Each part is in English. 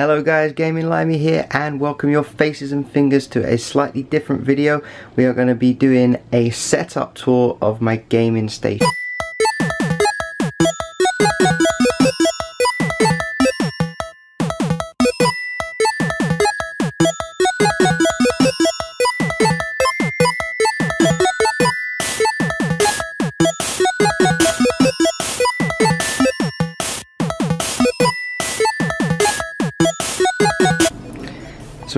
Hello guys, Gaming Limey here and welcome your faces and fingers to a slightly different video. We are going to be doing a setup tour of my gaming station.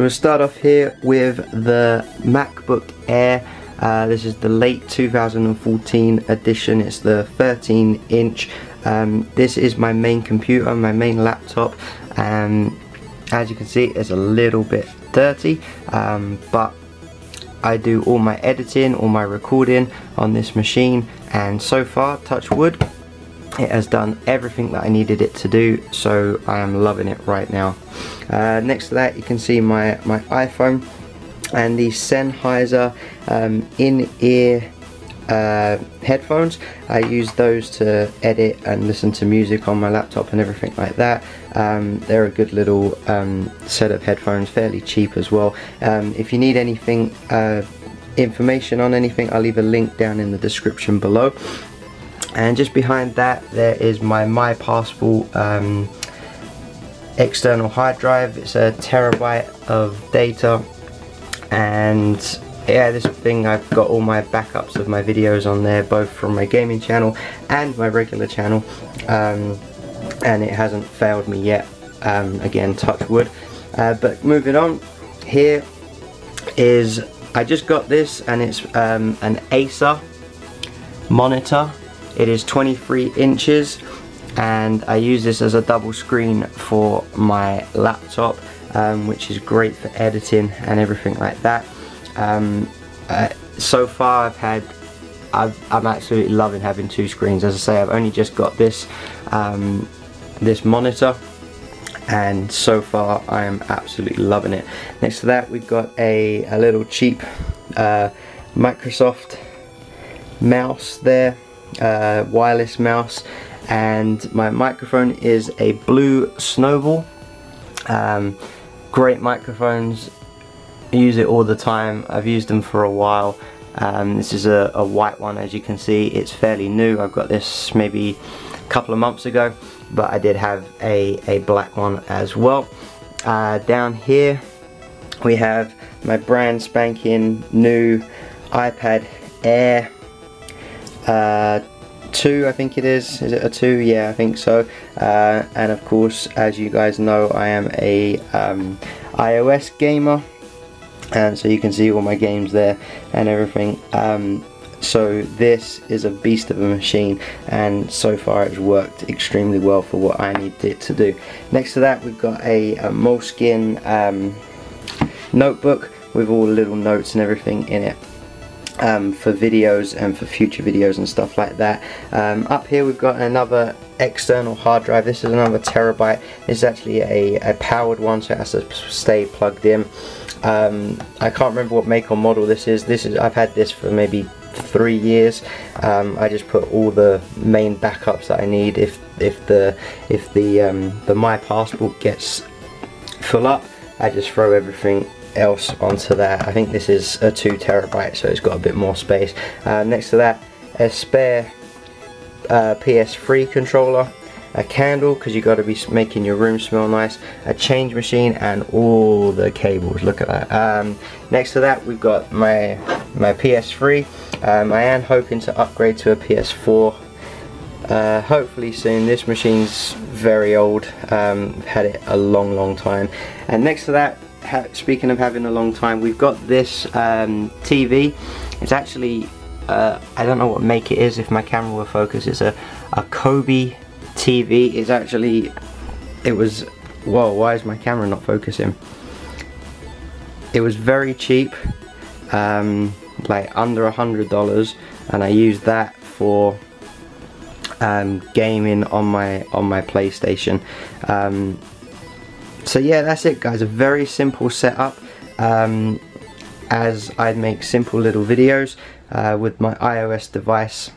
We'll start off here with the MacBook Air. Uh, this is the late 2014 edition. It's the 13 inch. Um, this is my main computer, my main laptop. And as you can see, it's a little bit dirty, um, but I do all my editing, all my recording on this machine. And so far, touch wood, it has done everything that I needed it to do so I am loving it right now uh, next to that you can see my my iPhone and the Sennheiser um, in-ear uh, headphones. I use those to edit and listen to music on my laptop and everything like that. Um, they're a good little um, set of headphones fairly cheap as well. Um, if you need anything uh, information on anything I'll leave a link down in the description below. And just behind that there is my my passport um, external hard drive. It's a terabyte of data. And yeah this thing I've got all my backups of my videos on there both from my gaming channel and my regular channel. Um, and it hasn't failed me yet. Um, again touch wood. Uh, but moving on here is I just got this and it's um, an Acer monitor. It is 23 inches and I use this as a double screen for my laptop um, which is great for editing and everything like that. Um, uh, so far I've had i am absolutely loving having two screens as I say I've only just got this um, this monitor and so far I am absolutely loving it. Next to that we've got a, a little cheap uh, Microsoft mouse there uh, wireless mouse and my microphone is a blue snowball. Um, great microphones. I use it all the time. I've used them for a while. Um, this is a, a, white one as you can see. It's fairly new. I've got this maybe a couple of months ago but I did have a, a black one as well. Uh, down here we have my brand spanking new iPad Air. Uh, two I think it is. Is it a two? Yeah I think so. Uh, and of course as you guys know I am a um, iOS gamer. And so you can see all my games there and everything. Um, so this is a beast of a machine. And so far it's worked extremely well for what I needed it to do. Next to that we've got a, a um, notebook with all the little notes and everything in it um, for videos and for future videos and stuff like that. Um, up here we've got another external hard drive. This is another terabyte. This is actually a, a powered one so it has to stay plugged in. Um, I can't remember what make or model this is. This is I've had this for maybe three years. Um, I just put all the main backups that I need if if the if the um, the my passport gets full up. I just throw everything else onto that. I think this is a 2 terabyte so it's got a bit more space. Uh, next to that a spare uh, PS3 controller, a candle because you've got to be making your room smell nice, a change machine and all the cables, look at that. Um, next to that we've got my, my PS3, um, I am hoping to upgrade to a PS4 uh, hopefully soon. This machine's very old, um, had it a long long time. And next to that speaking of having a long time, we've got this um, TV. It's actually, uh, I don't know what make it is if my camera will focus. It's a, a Coby TV. It's actually, it was, whoa, why is my camera not focusing? It was very cheap, um, like under a hundred dollars, and I used that for um, gaming on my on my PlayStation. Um, so yeah that's it guys a very simple setup um, as I make simple little videos uh, with my iOS device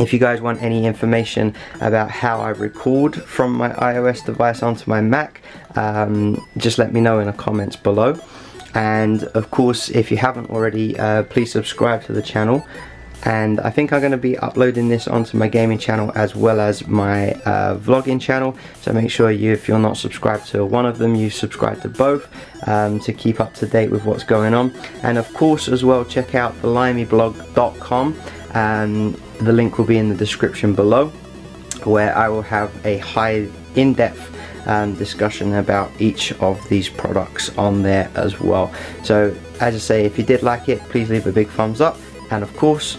if you guys want any information about how I record from my iOS device onto my Mac, um, just let me know in the comments below. And of course, if you haven't already, uh, please subscribe to the channel. And I think I'm going to be uploading this onto my gaming channel as well as my uh, vlogging channel. So make sure you, if you're not subscribed to one of them, you subscribe to both um, to keep up to date with what's going on. And of course, as well, check out thelimeyblog.com. and the link will be in the description below where I will have a high in-depth um, discussion about each of these products on there as well. So as I say, if you did like it, please leave a big thumbs up and of course,